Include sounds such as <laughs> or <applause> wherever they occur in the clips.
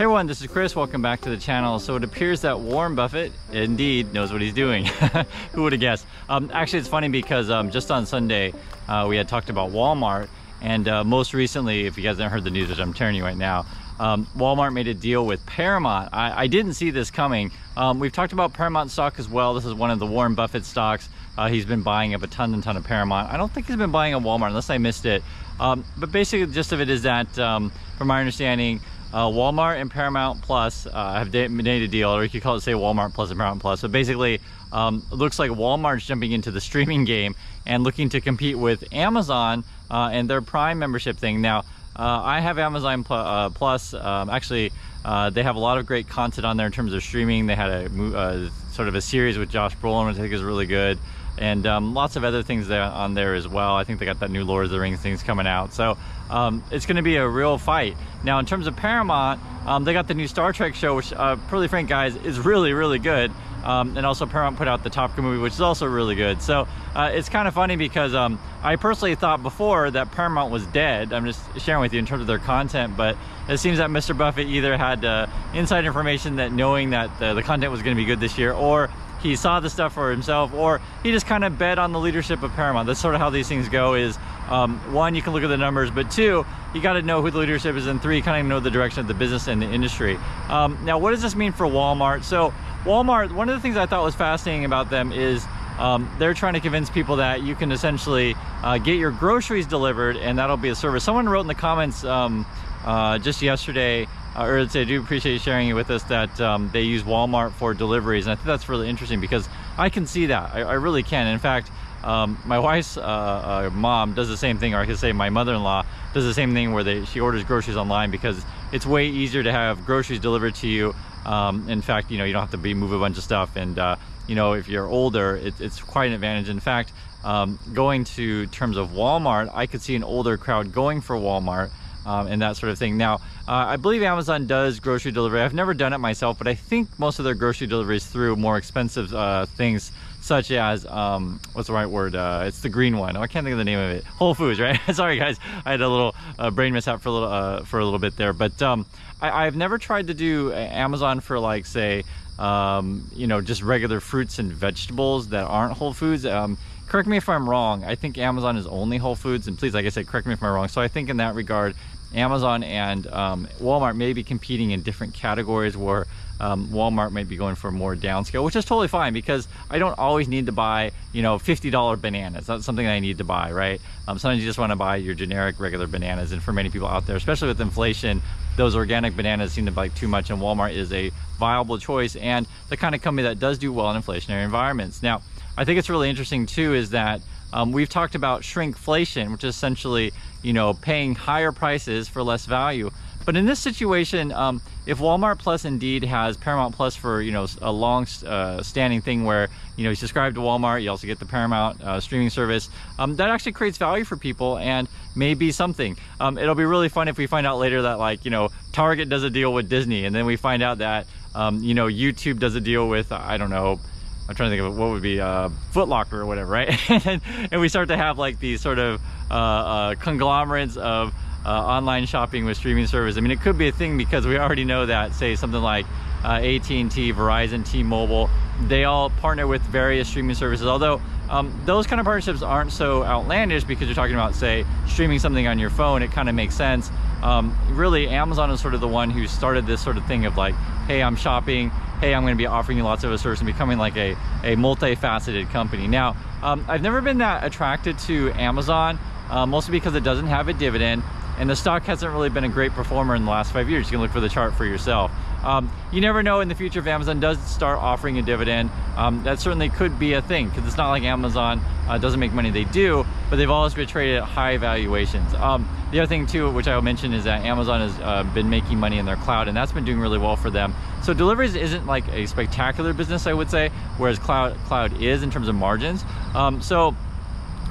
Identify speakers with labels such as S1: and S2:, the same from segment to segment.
S1: Hey everyone, this is Chris. Welcome back to the channel. So it appears that Warren Buffett indeed knows what he's doing. <laughs> Who would have guessed? Um, actually, it's funny because um, just on Sunday, uh, we had talked about Walmart. And uh, most recently, if you guys haven't heard the news, which I'm telling you right now, um, Walmart made a deal with Paramount. I, I didn't see this coming. Um, we've talked about Paramount stock as well. This is one of the Warren Buffett stocks. Uh, he's been buying up a ton and ton of Paramount. I don't think he's been buying a Walmart unless I missed it. Um, but basically the gist of it is that, um, from my understanding, uh, Walmart and Paramount Plus uh, have made a deal, or you could call it say Walmart Plus and Paramount Plus. But basically, um, it looks like Walmart's jumping into the <laughs> streaming game and looking to compete with Amazon uh, and their Prime membership thing. Now, uh, I have Amazon uh, Plus. Um, actually, uh, they have a lot of great content on there in terms of streaming. They had a sort of a series with Josh Brolin, which I think is really good and um, lots of other things there on there as well. I think they got that new Lord of the Rings things coming out. So um, it's going to be a real fight. Now, in terms of Paramount, um, they got the new Star Trek show, which, uh, frank, guys, is really, really good. Um, and also Paramount put out the Top Gun movie, which is also really good. So uh, it's kind of funny because um, I personally thought before that Paramount was dead. I'm just sharing with you in terms of their content, but it seems that Mr. Buffett either had uh, inside information that knowing that the, the content was going to be good this year, or he saw the stuff for himself or he just kind of bet on the leadership of Paramount. That's sort of how these things go is um, one, you can look at the numbers, but two, you got to know who the leadership is and three, kind of know the direction of the business and the industry. Um, now, what does this mean for Walmart? So Walmart, one of the things I thought was fascinating about them is um, they're trying to convince people that you can essentially uh, get your groceries delivered and that'll be a service. Someone wrote in the comments um, uh, just yesterday uh, or I do appreciate sharing it with us that um, they use Walmart for deliveries. And I think that's really interesting because I can see that. I, I really can. in fact, um, my wife's uh, uh, mom does the same thing, or I could say my mother-in-law does the same thing where they, she orders groceries online because it's way easier to have groceries delivered to you. Um, in fact, you know, you don't have to be move a bunch of stuff. And, uh, you know, if you're older, it, it's quite an advantage. In fact, um, going to terms of Walmart, I could see an older crowd going for Walmart um, and that sort of thing. Now, uh, I believe Amazon does grocery delivery. I've never done it myself, but I think most of their grocery deliveries through more expensive uh, things such as, um, what's the right word? Uh, it's the green one. Oh, I can't think of the name of it. Whole Foods, right? <laughs> Sorry guys, I had a little uh, brain mishap for a little, uh, for a little bit there. But um, I, have never tried to do Amazon for like, say, um, you know, just regular fruits and vegetables that aren't Whole Foods. Um, correct me if I'm wrong. I think Amazon is only Whole Foods, and please, like I said, correct me if I'm wrong. So I think in that regard, Amazon and um, Walmart may be competing in different categories where um, Walmart might be going for more downscale, which is totally fine because I don't always need to buy, you know, $50 bananas. That's something I need to buy, right? Um, sometimes you just want to buy your generic regular bananas. And for many people out there, especially with inflation, those organic bananas seem to be like too much and Walmart is a viable choice and the kind of company that does do well in inflationary environments. Now, I think it's really interesting too is that um, we've talked about shrinkflation, which is essentially, you know, paying higher prices for less value. But in this situation, um, if Walmart Plus indeed has Paramount Plus for, you know, a long uh, standing thing where, you know, you subscribe to Walmart, you also get the Paramount uh, streaming service, um, that actually creates value for people and may be something. Um, it'll be really fun if we find out later that like, you know, Target does a deal with Disney and then we find out that, um, you know, YouTube does a deal with, I don't know, I'm trying to think of what would be uh, Footlocker or whatever, right? <laughs> and we start to have like these sort of uh, uh, conglomerates of uh, online shopping with streaming service. I mean, it could be a thing because we already know that, say, something like uh, AT&T, Verizon, T-Mobile, they all partner with various streaming services. Although um, those kind of partnerships aren't so outlandish because you're talking about, say, streaming something on your phone, it kind of makes sense. Um, really, Amazon is sort of the one who started this sort of thing of like, hey, I'm shopping, hey, I'm going to be offering you lots of services and becoming like a, a multifaceted company. Now, um, I've never been that attracted to Amazon, uh, mostly because it doesn't have a dividend and the stock hasn't really been a great performer in the last five years. You can look for the chart for yourself. Um, you never know in the future if Amazon does start offering a dividend. Um, that certainly could be a thing because it's not like Amazon uh, doesn't make money. They do, but they've always been traded at high valuations. Um, the other thing too, which I will mention is that Amazon has uh, been making money in their cloud and that's been doing really well for them. So deliveries isn't like a spectacular business, I would say, whereas cloud, cloud is in terms of margins. Um, so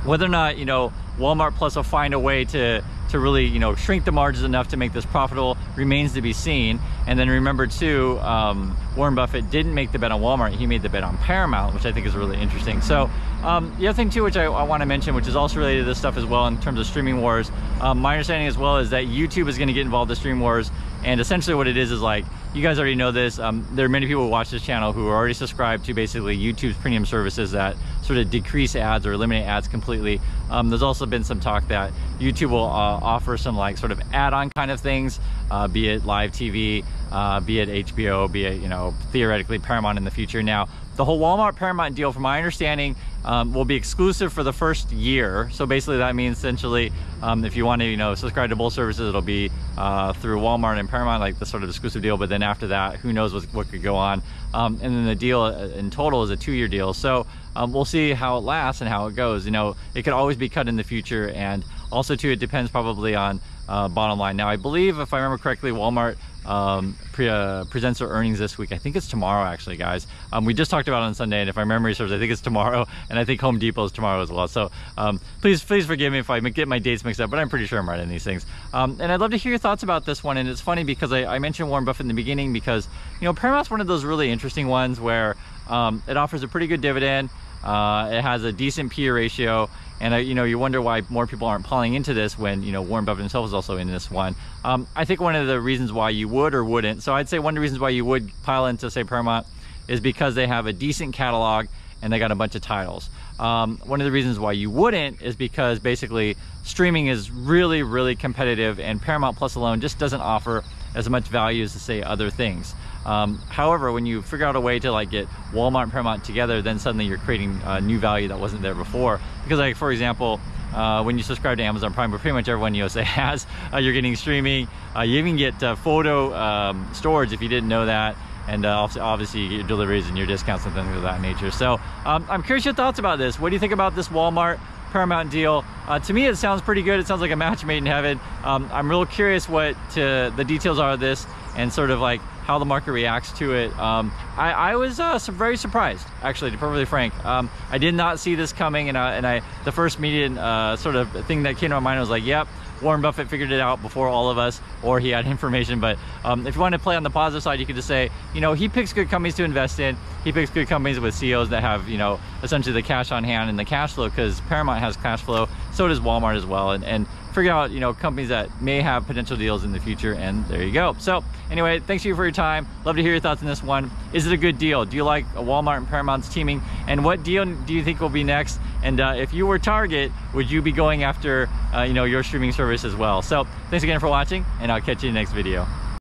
S1: whether or not, you know, Walmart Plus will find a way to to really, you know, shrink the margins enough to make this profitable remains to be seen. And then remember too, um, Warren Buffett didn't make the bet on Walmart, he made the bet on Paramount, which I think is really interesting. So um, the other thing too, which I, I want to mention, which is also related to this stuff as well in terms of streaming wars, um, my understanding as well is that YouTube is going to get involved in stream wars. And essentially what it is is like, you guys already know this. Um, there are many people who watch this channel who are already subscribed to basically YouTube's premium services that sort of decrease ads or eliminate ads completely. Um, there's also been some talk that YouTube will uh, offer some like sort of add-on kind of things, uh, be it live TV, uh, be it HBO, be it, you know, theoretically Paramount in the future. Now, the whole Walmart Paramount deal, from my understanding, um, will be exclusive for the first year. So basically that means essentially um, if you want to, you know, subscribe to both services, it'll be uh, through Walmart and Paramount, like the sort of exclusive deal. But then after that, who knows what, what could go on. Um, and then the deal uh, in total is a two-year deal. So um, we'll see how it lasts and how it goes. You know, it could always be cut in the future. And also too, it depends probably on uh, bottom line. Now, I believe if I remember correctly, Walmart um, pre uh, presents their earnings this week. I think it's tomorrow actually, guys. Um, we just talked about it on Sunday, and if my memory serves, I think it's tomorrow, <laughs> and I think Home Depot is tomorrow as well. So um, please, please forgive me if I get my dates mixed up, but I'm pretty sure I'm right in these things. Um, and I'd love to hear your thoughts about this one. And it's funny because I, I mentioned Warren Buffett in the beginning because you know Paramount's one of those really interesting ones where um, it offers a pretty good dividend. Uh, it has a decent PE ratio and I, you know, you wonder why more people aren't piling into this when, you know, Warren Buffett himself is also in this one. Um, I think one of the reasons why you would or wouldn't, so I'd say one of the reasons why you would pile into, say, Paramount is because they have a decent catalog and they got a bunch of titles. Um, one of the reasons why you wouldn't is because basically streaming is really, really competitive and Paramount Plus alone just doesn't offer as much value as to say other things. Um, however, when you figure out a way to like get Walmart and Paramount together, then suddenly you're creating a new value that wasn't there before. Because like, for example, uh, when you subscribe to Amazon Prime, but pretty much everyone in USA <laughs> has, uh, you're getting streaming. Uh, you even get uh, photo um, storage if you didn't know that. And uh, obviously you your deliveries and your discounts and things of that nature. So um, I'm curious your thoughts about this. What do you think about this Walmart Paramount deal. Uh, to me, it sounds pretty good. It sounds like a match made in heaven. Um, I'm real curious what to, the details are of this and sort of like how the market reacts to it. Um, I, I, was uh, very surprised, actually, to be perfectly frank. Um, I did not see this coming, and, I, and I the first media uh, sort of thing that came to my mind was like, yep, Warren Buffett figured it out before all of us, or he had <laughs> information. But um, if you want to play on the positive side, you could just say, you know, he picks good companies to invest in. He picks good companies with CEOs that have, you know, essentially the cash on hand and the cash flow because Paramount has cash flow. So does Walmart as well. And, and figure out, you know, companies that may have potential deals in the future. And there you go. So anyway, thanks you for your time. Love to hear your thoughts on this one. Is it a good deal? Do you like Walmart and Paramount's teaming? And what deal do you think will be next? And uh, if you were Target, would you be going after, uh, you know, your streaming service as well? So thanks again for watching and I'll catch you in the next video.